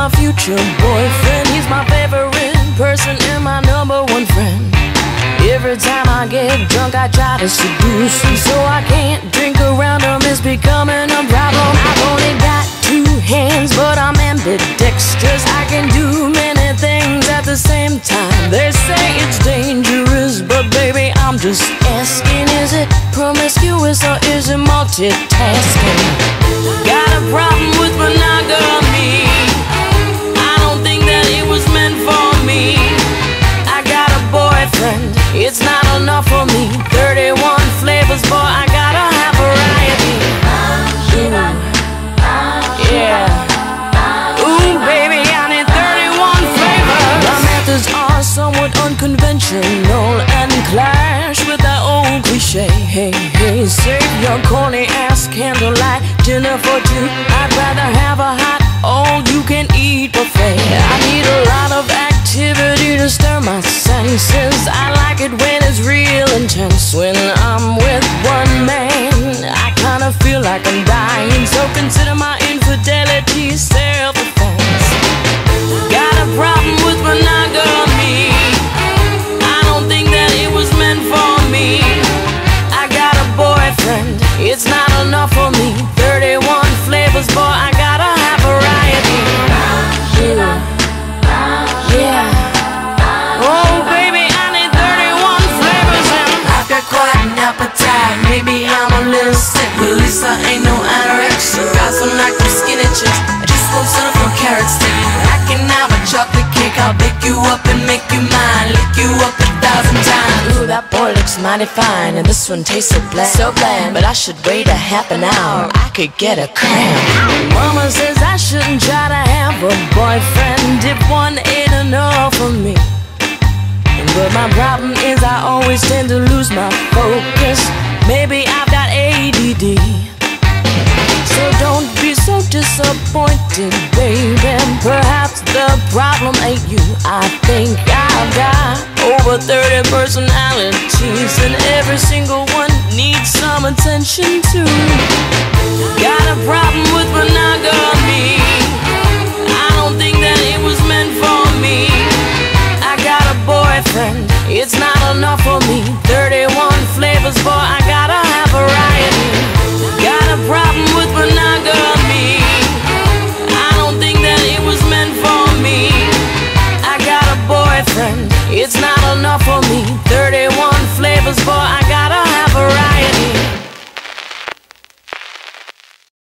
my future boyfriend. He's my favorite person and my number one friend. Every time I get drunk, I try to seduce him, so I can't drink around him. It's becoming a problem. I've only got two hands, but I'm ambidextrous. I can do many things at the same time. They say it's dangerous, but baby, I'm just asking: Is it promiscuous or is it multitasking? Unconventional And clash with that old cliche. Hey, hey, save your corny ass candlelight dinner for two I'd rather have a hot all-you-can-eat buffet. I need a lot of activity to stir my senses. I like it when it's real intense. When I'm with one man I kinda feel like I'm dying. So consider my ain't no anorexia Got some like them skinny chicks I just want some from carrot stick I can have a chocolate cake. I'll bake you up and make you mine Lick you up a thousand times. Ooh, that boy looks mighty fine And this one tastes so bland. So bland. But I should wait a half an hour. I could get a cramp. Mama says I shouldn't try to have a boyfriend If one ain't enough for me. But my problem is I always tend to lose my focus ain't you I think I've got over 30 personalities And every single one needs some attention too. Got a problem with monogamy. I don't think that it was meant for me. I got a boyfriend, it's not don't